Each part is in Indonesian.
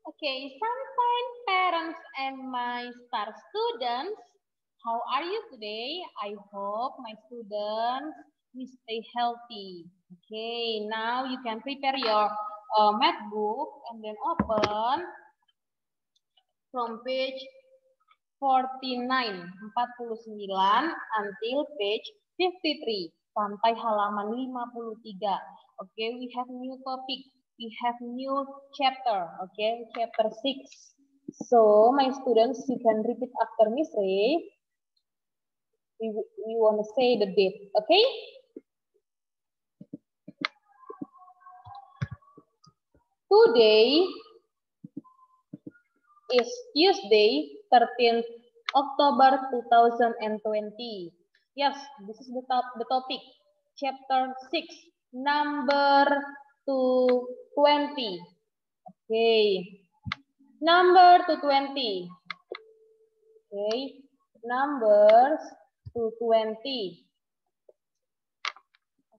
Okay, sunshine parents and my star students. How are you today? I hope my students will stay healthy. Okay, now you can prepare your uh, math book and then open from page 49, 49 until page 53 sampai halaman 53. Okay, we have new topic. We have new chapter. Okay, chapter 6. So, my students, you can repeat after Miss Ray. We, we want to say the date. Okay? Today is Tuesday, 13th October 2020. Yes, this is the, top, the topic. Chapter 6, number 220. Okay. Number 220. Okay. Numbers 220.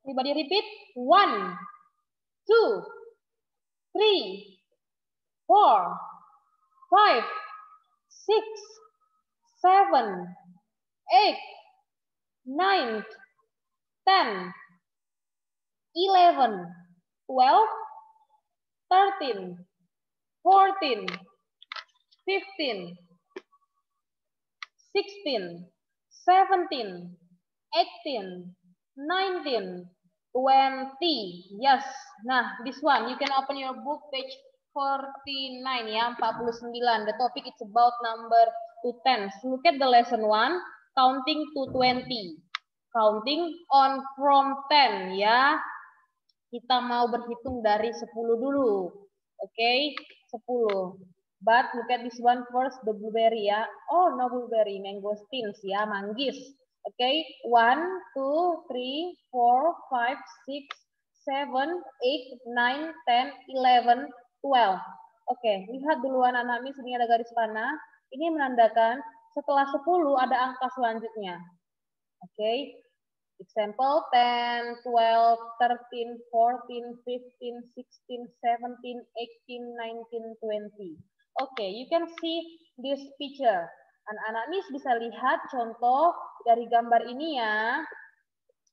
Everybody repeat. One, two, three, four, five, six, seven, eight, nine, ten, eleven, twelve, thirteen, fourteen, fifteen, sixteen, seventeen, eighteen, nineteen, twenty. Yes. Nah, this one you can open your book page 49 ya, 49. The topic is about number to 10. So look at the lesson 1, counting to 20. Counting on from 10 ya. Kita mau berhitung dari 10 dulu. Oke, okay? 10. But look at this one first, the blueberry ya. Oh, no blueberry, mangosteens ya, manggis. Oke, okay? 1, 2, 3, 4, 5, 6, 7, 8, 9, 10, 11, 12. Oke, lihat duluan anak mis, ini ada garis panah. Ini menandakan setelah 10 ada angka selanjutnya. Oke, example 10, 12, 13, 14, 15, 16, 17, 18, 19, 20. Oke, you can see this picture. Anak-anak mis bisa lihat contoh dari gambar ini ya.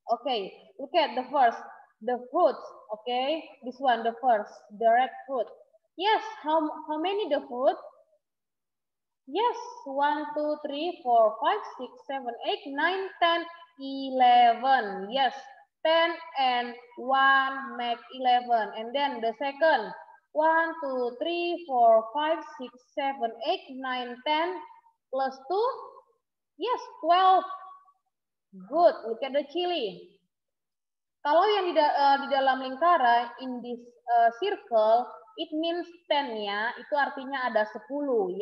Okay, look at the first, the fruits. Okay, this one, the first, the red fruit. Yes, how, how many the fruit? Yes, 1, 2, 3, 4, 5, 6, 7, 8, 9, 10, 11. Yes, 10 and 1 make 11. And then the second, 1, 2, 3, 4, 5, 6, 7, 8, 9, 10, plus 2. Yes, 12. Good, look at the chili. Kalau yang di, di dalam lingkaran, in this uh, circle, it means 10 ya, itu artinya ada 10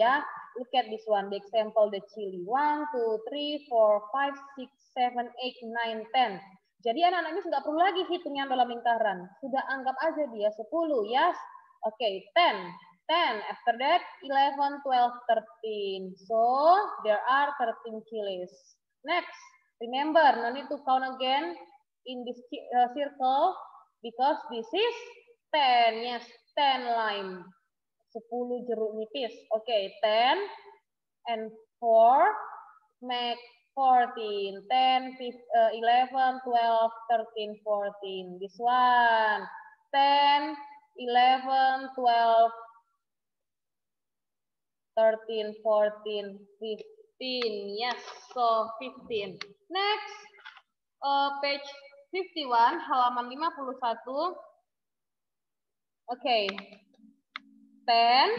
ya. Look at this one, the example, the chili. 1, 2, 3, 4, 5, 6, 7, 8, 9, 10. Jadi anak-anak ini nggak perlu lagi hitung yang dalam lingkaran. Sudah anggap aja dia 10 ya. Yes? Oke, okay, 10. 10. After that, 11, 12, 13. So, there are 13 chilies. Next, remember, no need to count again in this uh, circle because this is 10. Yes, 10 lime. 10 jeruk nipis. Oke, okay, 10 and 4 make 14. 10, 15, uh, 11, 12, 13, 14. This one. 10, 11, 12, 13, 14, 15. Yes, so 15. Next, uh, page 51, halaman 51. Okay. 10,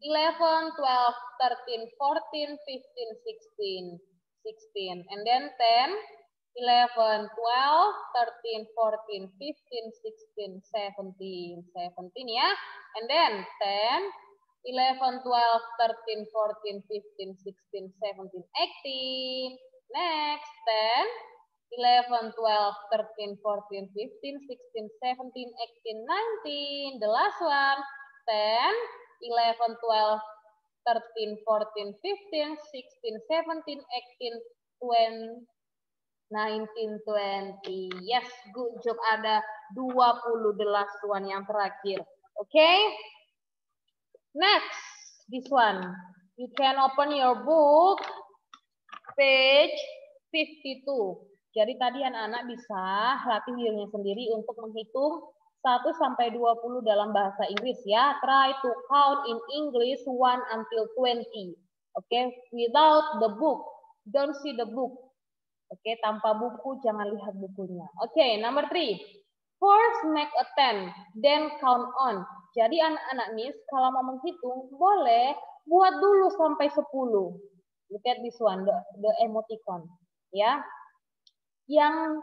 11, 12, 13, 14, 15, 16, 16. And then 10, 11, 12, 13, 14, 15, 16, 17, 17 ya. And then 10, 11, 12, 13, 14, 15, 16, 17, 18. Next, 10, 11, 12, 13, 14, 15, 16, 17, 18, 19. The last one, 10, 11, 12, 13, 14, 15, 16, 17, 18, 20, 1920. Yes, good job. Ada 20 the last one yang terakhir. Oke. Okay? Next, this one. You can open your book, page 52. Jadi tadi anak-anak bisa latih dirinya sendiri untuk menghitung 1 sampai 20 dalam bahasa Inggris ya. Try to count in English 1 until 20. Oke, okay? without the book. Don't see the book. Oke, okay? tanpa buku jangan lihat bukunya. Oke, okay, number 3. First make a 10, then count on. Jadi anak-anak nih kalau mau menghitung boleh buat dulu sampai 10. Look at this one, the, the emoticon. Ya, yang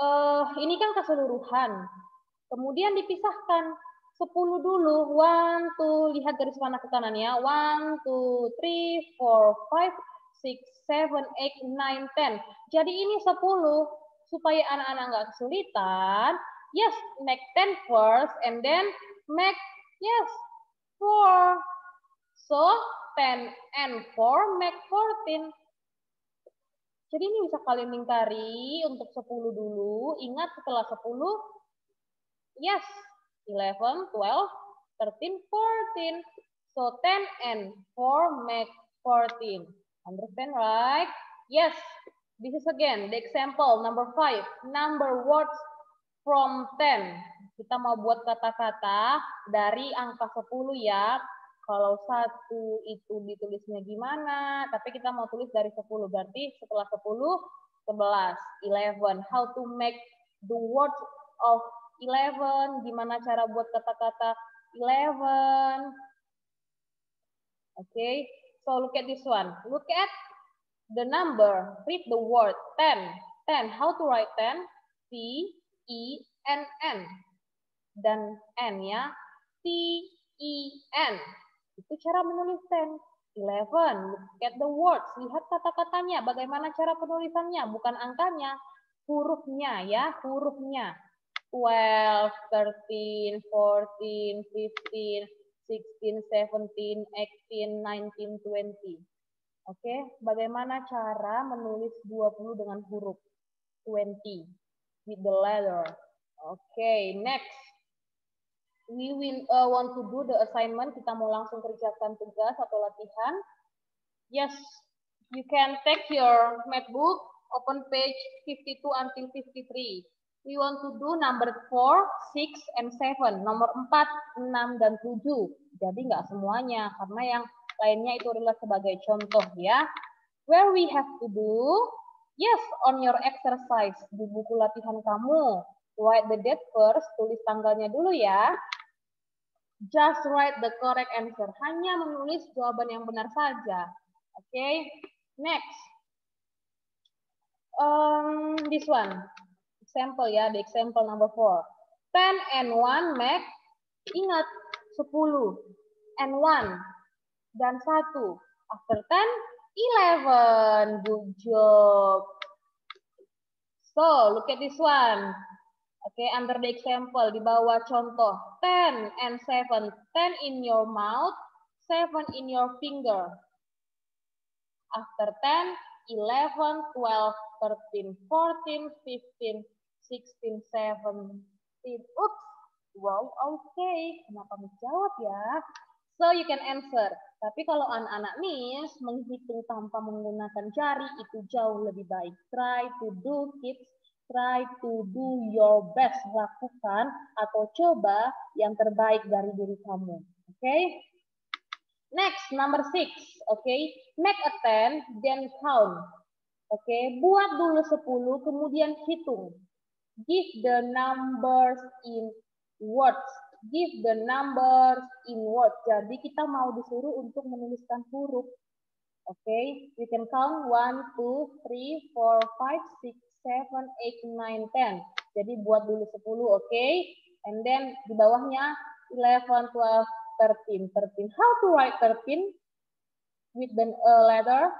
uh, ini kan keseluruhan. Kemudian dipisahkan 10 dulu. One, two, lihat garis panah ke kanan ya. One, two, three, four, five, six, seven, eight, nine, ten. Jadi ini 10 supaya anak-anak nggak kesulitan. Yes, make 10 first and then make yes 4. So 10 and 4 make 14. Jadi ini bisa kalian lingkari untuk 10 dulu. Ingat setelah 10, yes, 11, 12, 13, 14. So 10 and 4 make 14. Understand, right? Yes. This is again the example number 5. Number words from 10. Kita mau buat kata-kata dari angka 10 ya kalau satu itu ditulisnya gimana, tapi kita mau tulis dari 10, berarti setelah 10, 11, 11. How to make the words of 11, gimana cara buat kata-kata 11. Oke, okay. so look at this one. Look at the number, read the word 10. 10, how to write 10? T, E, N, N. Dan N ya. T, E, N. Itu cara menulis 10. 11, look at the words. Lihat kata-katanya, bagaimana cara penulisannya, bukan angkanya, hurufnya ya, hurufnya. 12, 13, 14, 15, 16, 17, 18, 19, 20. Oke, bagaimana cara menulis 20 dengan huruf 20 with the letter. Oke, next we will uh, want to do the assignment, kita mau langsung kerjakan tugas atau latihan. Yes, you can take your math book, open page 52 until 53. We want to do number 4, 6, and 7. Nomor 4, 6, dan 7. Jadi nggak semuanya, karena yang lainnya itu adalah sebagai contoh ya. Where we have to do, yes, on your exercise. Di buku latihan kamu, write the date first, tulis tanggalnya dulu ya. Just write the correct answer. Hanya menulis jawaban yang benar saja. Oke, okay? next. Um, this one. Example ya, the example number four. 10 and 1 make, ingat, 10 and 1 dan 1. After 10, 11. Good job. So, look at this one. Oke, okay, under the example, di bawah contoh. 10 and 7. 10 in your mouth, 7 in your finger. After 10, 11, 12, 13, 14, 15, 16, 17. Oops. Wow. Okay. Kenapa menjawab ya? So, you can answer. Tapi kalau anak-anak miss menghitung tanpa menggunakan jari itu jauh lebih baik. Try to do kids try to do your best, lakukan atau coba yang terbaik dari diri kamu. Oke? Okay? Next, number six. Oke, okay? make a ten, then count. Oke, okay? buat dulu 10, kemudian hitung. Give the numbers in words. Give the numbers in words. Jadi kita mau disuruh untuk menuliskan huruf. Oke, okay? we can count 1, 2, 3, 4, 5, 6, 7, 8, 9, 10. Jadi buat dulu 10, oke. Okay? And then di bawahnya 11, 12, 13. 13. How to write 13 with the uh, letter?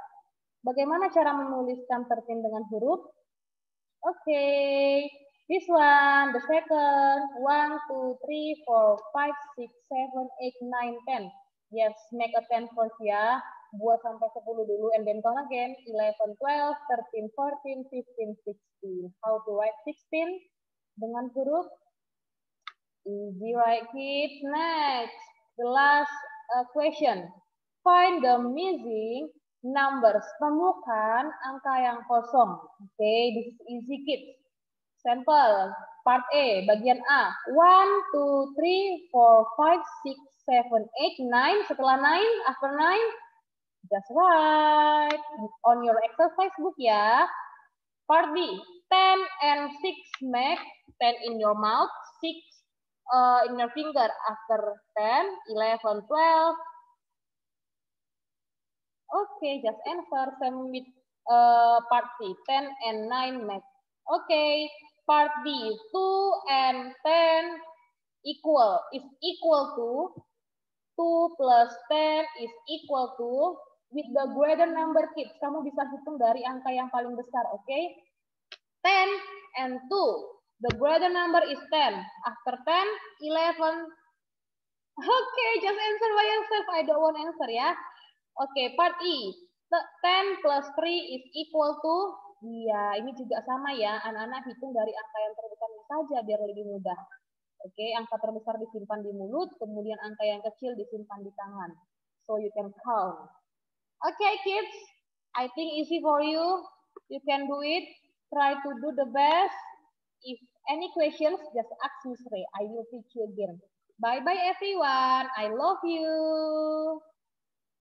Bagaimana cara menuliskan 13 dengan huruf? Oke. Okay. This one, the second. 1, 2, 3, 4, 5, 6, 7, 8, 9, 10. Yes, make a 10 first ya buat sampai 10 dulu and then count again 11, 12, 13, 14, 15, 16. How to write 16 dengan huruf easy right kids. Next, the last uh, question. Find the missing numbers. Temukan angka yang kosong. Oke, okay, this is easy kids. Sample, part A, bagian A. 1, 2, 3, 4, 5, 6, 7, 8, 9. Setelah 9, after 9, just right. On your exercise book ya. Part B, 10 and 6 make 10 in your mouth, 6 uh, in your finger after 10, 11, 12. Okay, just answer. Same with uh, part C, 10 and 9 make. Okay, part B, 2 and 10 equal is equal to 2 plus 10 is equal to with the greater number kids. Kamu bisa hitung dari angka yang paling besar, oke? Okay? 10 and 2. The greater number is 10. After 10, 11. Okay, just answer by yourself. I don't want answer ya. Oke, okay, part E. 10 plus 3 is equal to Iya, ini juga sama ya. Anak-anak hitung dari angka yang terbesarnya saja biar lebih mudah. Oke, angka terbesar disimpan di mulut, kemudian angka yang kecil disimpan di tangan. So you can count. Okay, kids. I think easy for you. You can do it. Try to do the best. If any questions, just ask Miss Ray. I will teach you again. Bye-bye, everyone. I love you.